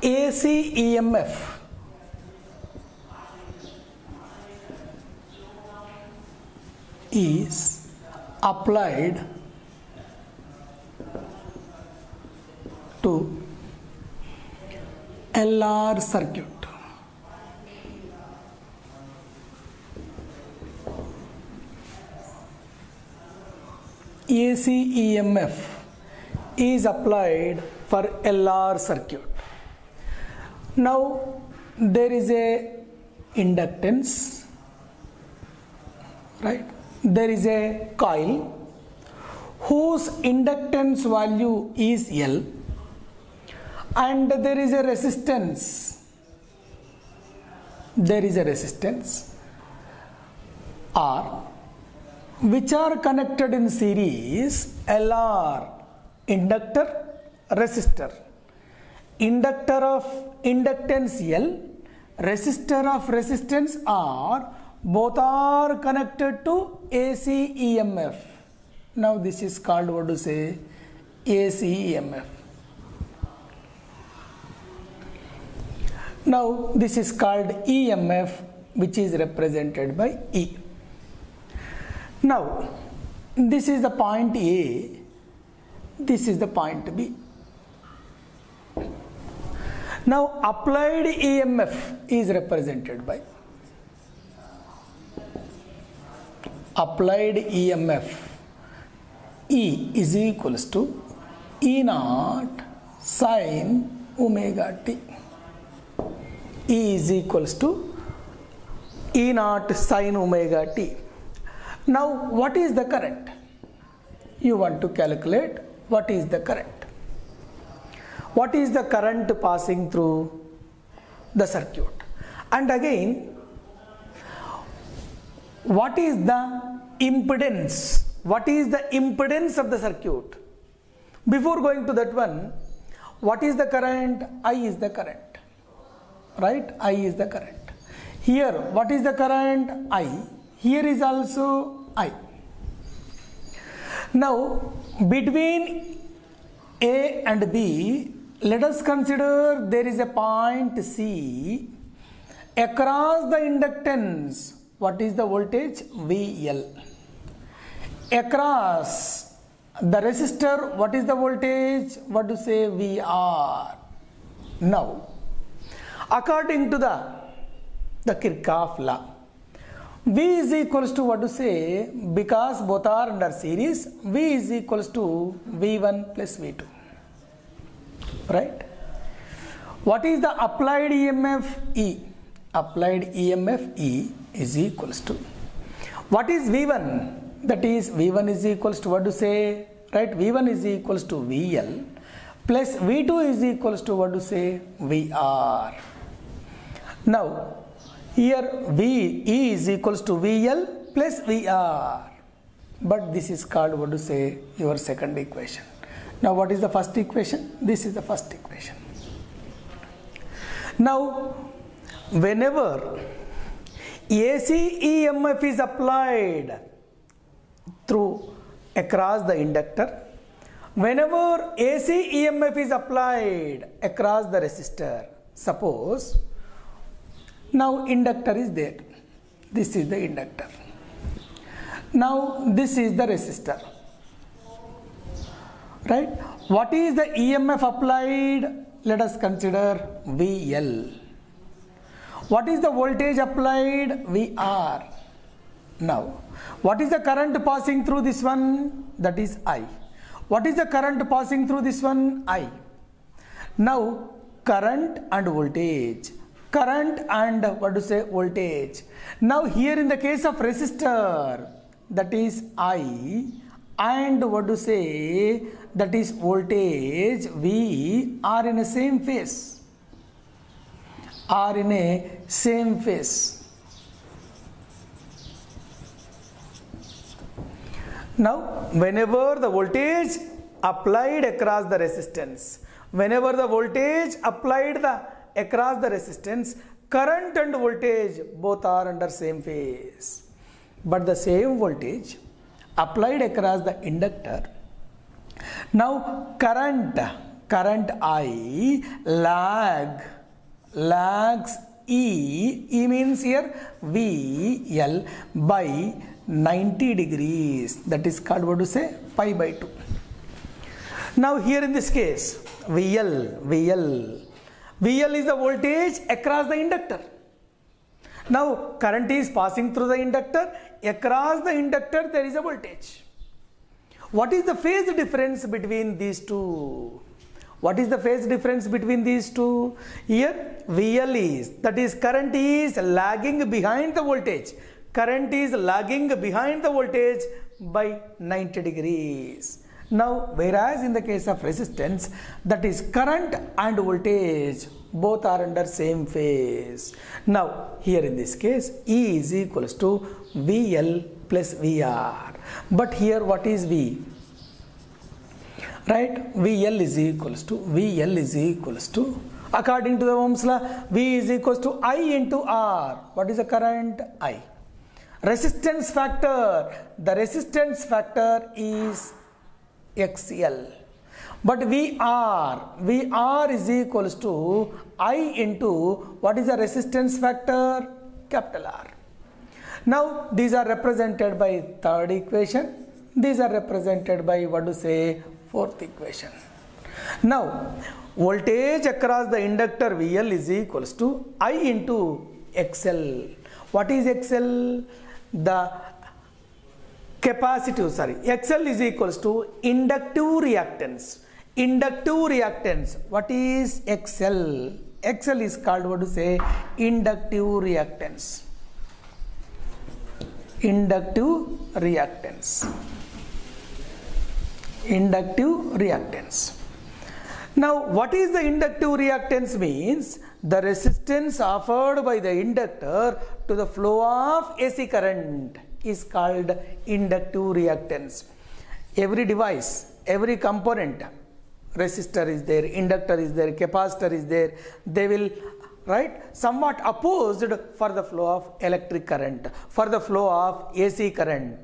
AC EMF is applied to LR circuit. AC EMF is applied for LR circuit. Now there is a inductance, right? There is a coil whose inductance value is L and there is a resistance. There is a resistance R which are connected in series LR inductor resistor inductor of inductance L resistor of resistance R both are connected to AC EMF now this is called what to say? AC EMF now this is called EMF which is represented by E. Now, this is the point A, this is the point B. Now, applied EMF is represented by applied EMF E is equals to E naught sine omega t. E is equals to E naught sine omega t. Now, what is the current? You want to calculate what is the current. What is the current passing through the circuit? And again, what is the impedance? What is the impedance of the circuit? Before going to that one, what is the current? I is the current. Right? I is the current. Here, what is the current? I. Here is also I. Now, between A and B, let us consider there is a point C. Across the inductance, what is the voltage? VL. Across the resistor, what is the voltage? What to say? VR. Now, according to the, the Kirchhoff law, V is equals to what to say because both are under series V is equals to V1 plus V2 right? What is the applied EMF E? Applied EMF E is equals to. What is V1 that is V1 is equals to what to say? Right? V1 is equals to VL plus V2 is equals to what to say? VR now here V E is equals to VL plus VR. But this is called what to say? Your second equation. Now what is the first equation? This is the first equation. Now whenever AC EMF is applied through across the inductor, whenever AC EMF is applied across the resistor, suppose now inductor is there this is the inductor now this is the resistor right? What is the emf applied? Let us consider vl what is the voltage applied? Vr now what is the current passing through this one? That is i. What is the current passing through this one? I. Now current and voltage. Current and what to say? Voltage. Now here in the case of resistor that is i and what to say that is voltage v are in a same phase. Are in a same phase. Now whenever the voltage applied across the resistance whenever the voltage applied the across the resistance current and voltage both are under same phase. But the same voltage applied across the inductor now current current I lag lags E E means here VL by 90 degrees. That is called what to say? Pi by 2 now here in this case VL VL VL is the voltage across the inductor. Now current is passing through the inductor. Across the inductor there is a voltage what is the phase difference between these two? What is the phase difference between these two? Here VL is that is current is lagging behind the voltage. Current is lagging behind the voltage by 90 degrees. Now whereas in the case of resistance that is current and voltage both are under same phase. Now here in this case E is equals to VL plus VR but here what is V? Right? VL is equals to VL is equals to according to the Ohm's law V is equals to I into R. What is the current? I. Resistance factor. The resistance factor is XL but VR VR is equals to I into what is the resistance factor? Capital R now these are represented by third equation. These are represented by what to say fourth equation. Now voltage across the inductor VL is equals to I into XL what is XL the capacitive sorry XL is equals to inductive reactance. Inductive reactance what is XL XL is called what to say inductive reactance inductive reactance. Inductive reactance. Now what is the inductive reactance means? The resistance offered by the inductor to the flow of AC current is called inductive reactance. Every device every component resistor is there inductor is there capacitor is there. They will right? Somewhat opposed for the flow of electric current for the flow of AC current